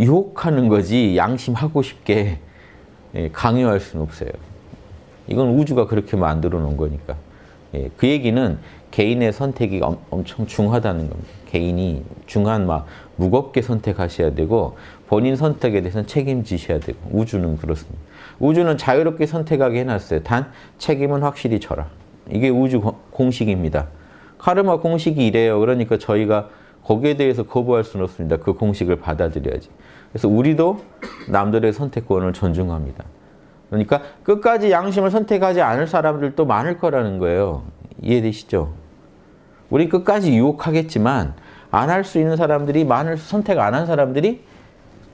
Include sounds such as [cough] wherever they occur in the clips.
유혹하는 거지 양심하고 싶게 예, 강요할 수는 없어요. 이건 우주가 그렇게 만들어 놓은 거니까. 예, 그 얘기는 개인의 선택이 엄청 중하다는 겁니다. 개인이 중한 막 무겁게 선택하셔야 되고 본인 선택에 대해서는 책임지셔야 되고 우주는 그렇습니다. 우주는 자유롭게 선택하게 해놨어요. 단 책임은 확실히 져라. 이게 우주 공식입니다. 카르마 공식이 이래요. 그러니까 저희가 거기에 대해서 거부할 수는 없습니다. 그 공식을 받아들여야지. 그래서 우리도 남들의 선택권을 존중합니다. 그러니까 끝까지 양심을 선택하지 않을 사람들도 많을 거라는 거예요. 이해되시죠? 우리 끝까지 유혹하겠지만 안 할 수 있는 사람들이 많을 선택 안 한 사람들이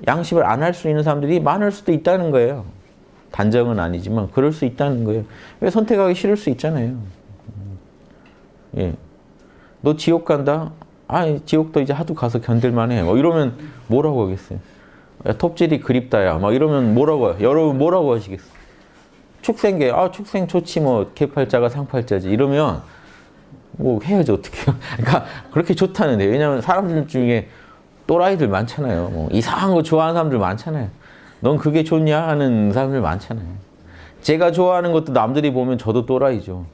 양심을 안 할 수 있는 사람들이 많을 수도 있다는 거예요. 단정은 아니지만 그럴 수 있다는 거예요. 왜 선택하기 싫을 수 있잖아요. 예. 너 지옥 간다? 아, 지옥도 이제 하도 가서 견딜만 해. 뭐 이러면 뭐라고 하겠어요? 야, 톱질이 그립다야. 막 이러면 뭐라고 해요? 여러분 뭐라고 하시겠어? 축생계, 아, 축생 좋지 뭐, 개팔자가 상팔자지. 이러면 뭐 해야지 어떻게 요? [laughs] 그러니까 그렇게 좋다는데 왜냐면 사람들 중에 또라이들 많잖아요. 뭐 이상한 거 좋아하는 사람들 많잖아요. 넌 그게 좋냐 하는 사람들 많잖아요. 제가 좋아하는 것도 남들이 보면 저도 또라이죠.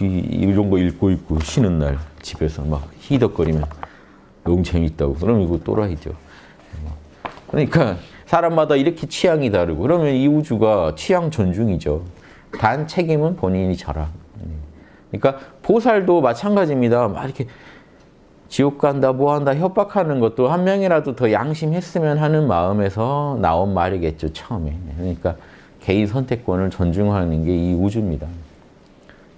이, 이런 거 읽고 있고 쉬는 날 집에서 막 히덕거리면 너무 재밌다고. 그럼 이거 또라이죠. 그러니까 사람마다 이렇게 취향이 다르고 그러면 이 우주가 취향 존중이죠. 단 책임은 본인이 져라. 그러니까 보살도 마찬가지입니다. 막 이렇게 지옥 간다, 뭐 한다, 협박하는 것도 한 명이라도 더 양심했으면 하는 마음에서 나온 말이겠죠, 처음에. 그러니까 개인 선택권을 존중하는 게 이 우주입니다.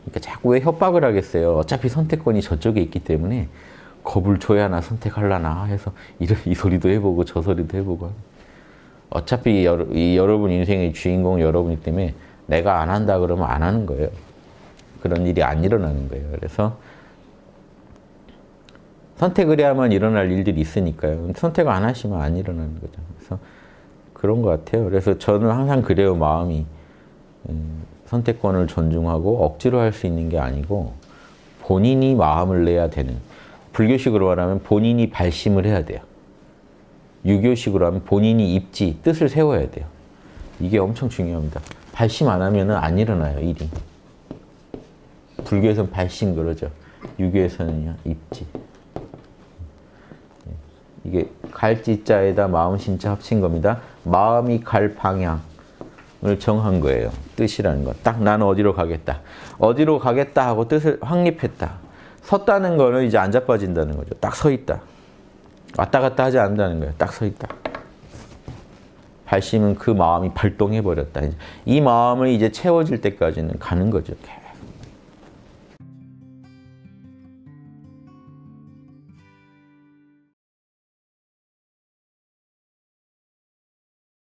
그러니까 자꾸 왜 협박을 하겠어요? 어차피 선택권이 저쪽에 있기 때문에 겁을 줘야나 선택할라나 해서 이, 이 소리도 해보고 저 소리도 해보고 어차피 여러, 이 여러분 인생의 주인공 여러분이기 때문에 내가 안 한다 그러면 안 하는 거예요. 그런 일이 안 일어나는 거예요. 그래서 선택을 해야만 일어날 일들이 있으니까요. 선택을 안 하시면 안 일어나는 거죠. 그래서 그런 것 같아요. 그래서 저는 항상 그래요, 마음이. 음, 선택권을 존중하고 억지로 할 수 있는 게 아니고 본인이 마음을 내야 되는 불교식으로 말하면 본인이 발심을 해야 돼요. 유교식으로 하면 본인이 입지, 뜻을 세워야 돼요. 이게 엄청 중요합니다. 발심 안 하면 안 일어나요, 일이. 불교에서는 발심 그러죠. 유교에서는요, 입지. 이게 갈지자에다 마음 심자 합친 겁니다. 마음이 갈 방향 을 정한 거예요. 뜻이라는 거. 딱 나는 어디로 가겠다. 어디로 가겠다 하고 뜻을 확립했다. 섰다는 거는 이제 안 자빠진다는 거죠. 딱 서 있다. 왔다 갔다 하지 않는다는 거예요. 딱 서 있다. 발심은 그 마음이 발동해 버렸다. 이 마음을 이제 채워질 때까지는 가는 거죠.